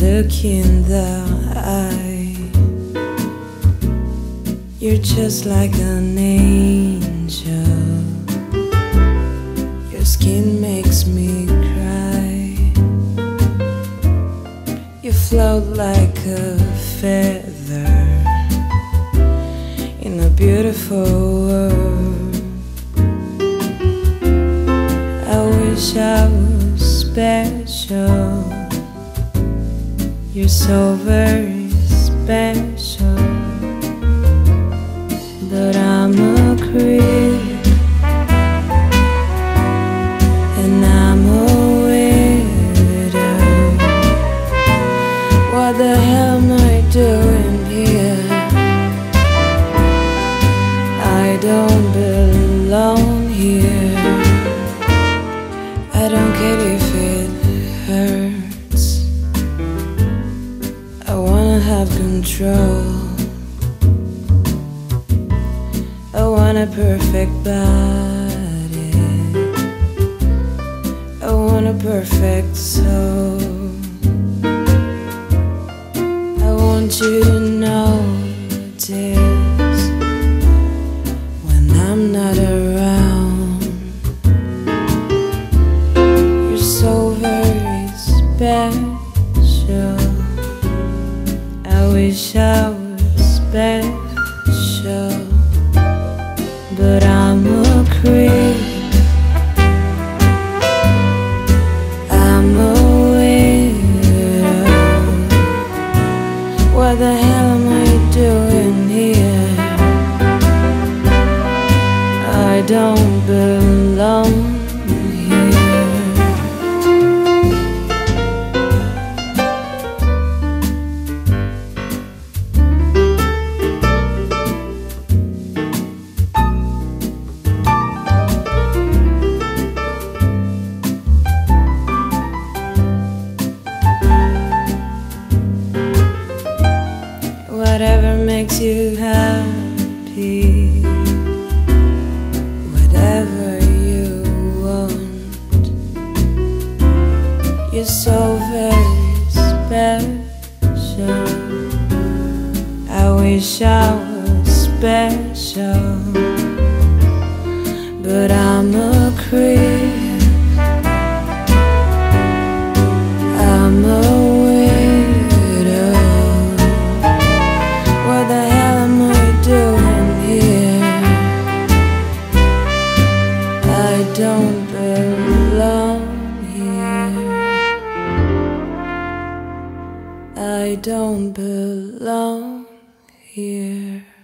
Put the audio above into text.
look in the eye. You're just like an angel. Your skin makes me cry. You float like a feather in a beautiful world. I wish I was special. You're so very special. But I'm a creep. And I'm a widow. What the hell am I doing here? I don't belong here. Control. I want a perfect body. I want a perfect soul. I want you to notice special, but I'm a creep. I'm a. What the hell am I doing here? I don't belong Whatever makes you happy, whatever you want. You're so very special. I wish I was special, belong here. I don't belong here.